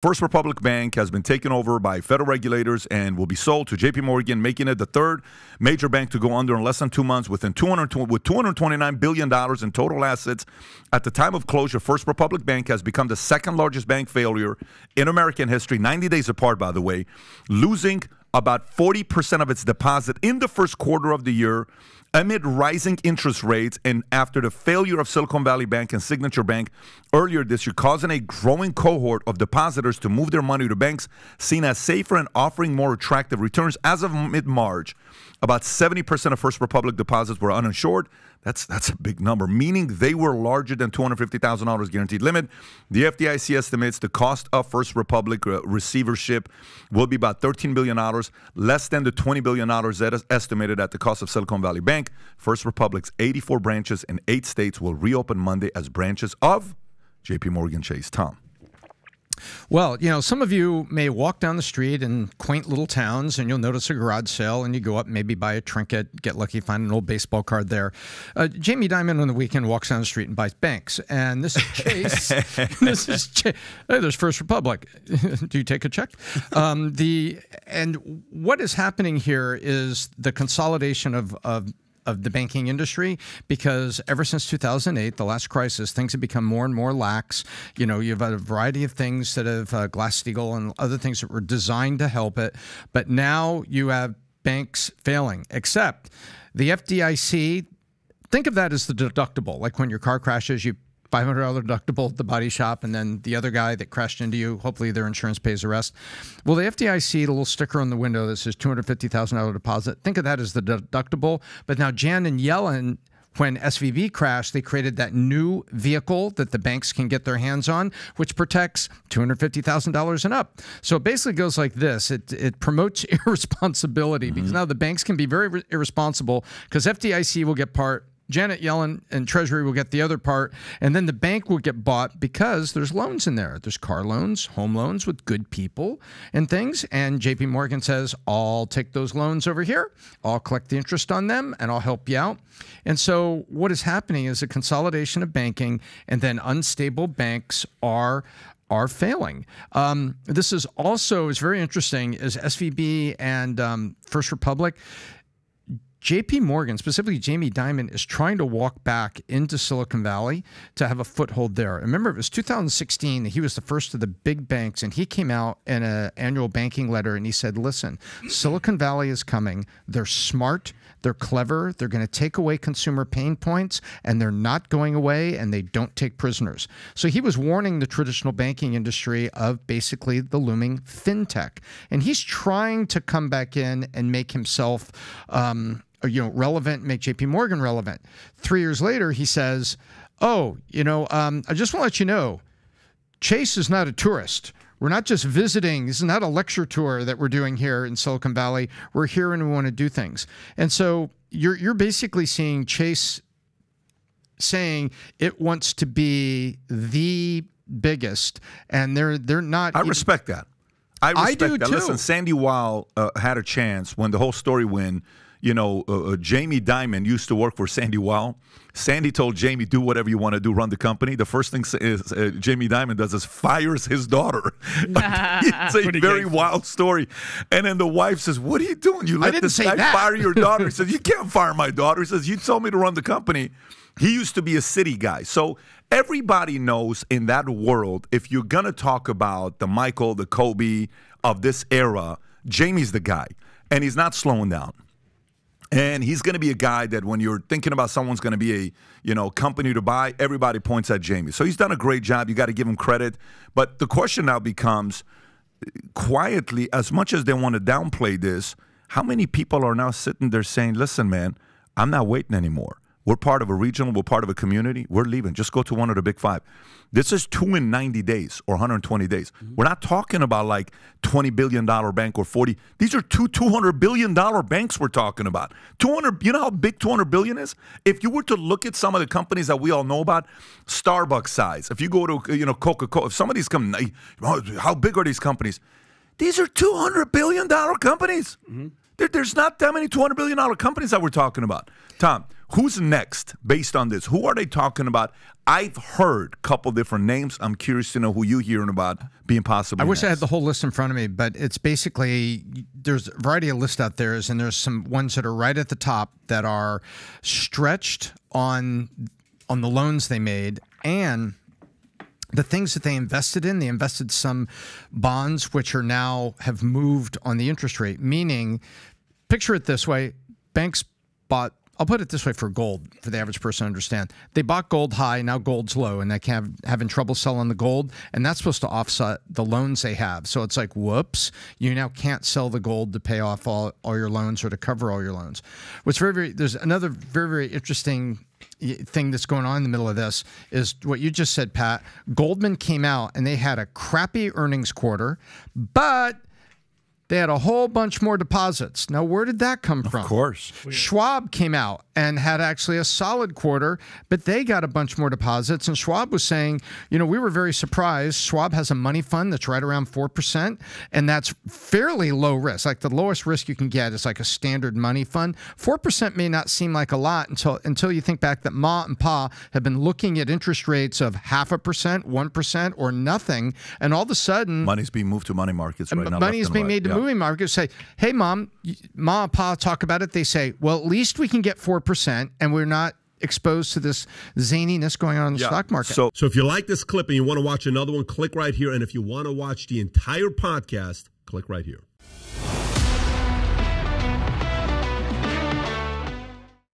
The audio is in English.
First Republic Bank has been taken over by federal regulators and will be sold to JP Morgan, making it the third major bank to go under in less than two months within 200, with $229 billion in total assets. At the time of closure, First Republic Bank has become the second largest bank failure in American history, 90 days apart, by the way, losing about 40% of its deposit in the first quarter of the year amid rising interest rates and after the failure of Silicon Valley Bank and Signature Bank earlier this year, causing a growing cohort of depositors to move their money to banks seen as safer and offering more attractive returns. As of mid March, about 70% of First Republic deposits were uninsured. That's that's a big number, meaning they were larger than $250,000 guaranteed limit. The FDIC estimates the cost of First Republic uh, receivership will be about $13 billion, less than the $20 billion that is estimated at the cost of Silicon Valley Bank. First Republic's 84 branches in eight states will reopen Monday as branches of JP Morgan Chase. Tom. Well, you know, some of you may walk down the street in quaint little towns and you'll notice a garage sale and you go up, maybe buy a trinket, get lucky, find an old baseball card there. Uh, Jamie Dimon on the weekend walks down the street and buys banks. And this is Chase. this is Chase. Hey, there's First Republic. Do you take a check? Um, the And what is happening here is the consolidation of, of of the banking industry because ever since 2008, the last crisis, things have become more and more lax. You know, you've had a variety of things that have uh, Glass-Steagall and other things that were designed to help it, but now you have banks failing. Except the FDIC. Think of that as the deductible, like when your car crashes, you $500 deductible at the body shop, and then the other guy that crashed into you, hopefully their insurance pays the rest. Well, the FDIC, a little sticker on the window that says $250,000 deposit, think of that as the deductible. But now Janet Yellen when SVB crashed, they created that new vehicle that the banks can get their hands on, which protects $250,000 and up. So it basically goes like this it, it promotes irresponsibility mm -hmm. because now the banks can be very irresponsible because FDIC will get part, Janet Yellen and Treasury will get the other part, and then the bank will get bought because there's loans in there. There's car loans, home loans with good people and things. And JP Morgan says, I'll take those loans over here, I'll collect the interest on them, and I'll help you out. And so what is happening is a consolidation of banking, and then unstable banks are are failing. Um, this is also is very interesting. Is SVB and um, First Republic JP Morgan, specifically Jamie Dimon, is trying to walk back into Silicon Valley to have a foothold there. Remember, it was 2016. that He was the first of the big banks, and he came out in an annual banking letter and he said, Listen, Silicon Valley is coming. They're smart, they're clever, they're going to take away consumer pain points, and they're not going away, and they don't take prisoners. So he was warning the traditional banking industry of basically the looming fintech. And he's trying to come back in and make himself. Um, you know, relevant, make JP Morgan relevant. Three years later, he says, oh, you know, um, I just want to let you know, Chase is not a tourist. We're not just visiting. This is not a lecture tour that we're doing here in Silicon Valley. We're here and we want to do things. And so you're you're basically seeing Chase saying it wants to be the biggest, and they're they're not. I even, respect that. I respect I do that. Too. Listen, Sandy Weill uh, had a chance when the whole story went you know, uh, uh, Jamie Dimon used to work for Sandy Weill. Sandy told Jamie, "Do whatever you want to do, run the company." The first thing is, uh, Jamie Dimon does is fires his daughter. it's a very wild story. And then the wife says, "What are you doing? You let this guy that. fire your daughter?" He says, "You can't fire my daughter." He says, "You told me to run the company." He used to be a Citi guy, so everybody knows in that world. If you're gonna talk about the Michael, the Kobe of this era, Jamie's the guy, and he's not slowing down. And he's going to be a guy that when you're thinking about someone's going to be a, you know, company to buy, everybody points at Jamie. So he's done a great job. You got to give him credit. But the question now becomes quietly, as much as they want to downplay this, how many people are now sitting there saying, listen, man, I'm not waiting anymore. We're part of a regional, we're part of a community, we're leaving. Just go to one of the big five. This is two in 90 days or 120 days. Mm-hmm. We're not talking about like $20 billion bank or 40. These are two $200 billion banks we're talking about. 200, you know how big 200 billion is? If you were to look at some of the companies that we all know about, Starbucks size, if you go to, you know, Coca-Cola, if some of these come, how big are these companies? These are $200 billion companies. Mm-hmm. There, there's not that many $200 billion companies that we're talking about. Tom, Who's next based on this? Who are they talking about? I've heard a couple different names. I'm curious to know who you're hearing about being possible. I wish next. I had the whole list in front of me, but it's basically there's a variety of lists out there, and there's some ones that are right at the top that are stretched on on the loans they made and the things that they invested in, they invested some bonds which are now have moved on the interest rate, meaning picture it this way banks bought I'll put it this way for gold, for the average person to understand. They bought gold high, now gold's low, and they have having trouble selling the gold, and that's supposed to offset the loans they have. So it's like, whoops, you now can't sell the gold to pay off all, all your loans or to cover all your loans. What's very, very there's another very, very interesting thing that's going on in the middle of this is what you just said, Pat. Goldman came out and they had a crappy earnings quarter, but they had a whole bunch more deposits. Now, where did that come from? Of course. Schwab came out and had actually a solid quarter, but they got a bunch more deposits. And Schwab was saying, you know, we were very surprised. Schwab has a money fund that's right around 4%, and that's fairly low risk. Like the lowest risk you can get is like a standard money fund. 4% may not seem like a lot until until you think back that Ma and Pa have been looking at interest rates of half a percent, 1%, or nothing. And all of a sudden, money's being moved to money markets right now. Money is being right. made to yeah movie market say, "Hey, mom, mom and pa talk about it." They say, "Well, at least we can get four percent, and we're not." exposed to this zaniness going on in the yeah. stock market. So, so if you like this clip and you want to watch another one, click right here. And if you want to watch the entire podcast, click right here.